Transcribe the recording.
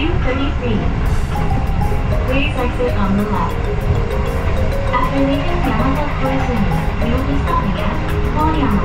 Please exit on the left. After leaving Yamada Crossing, you'll be stopping at Koyama.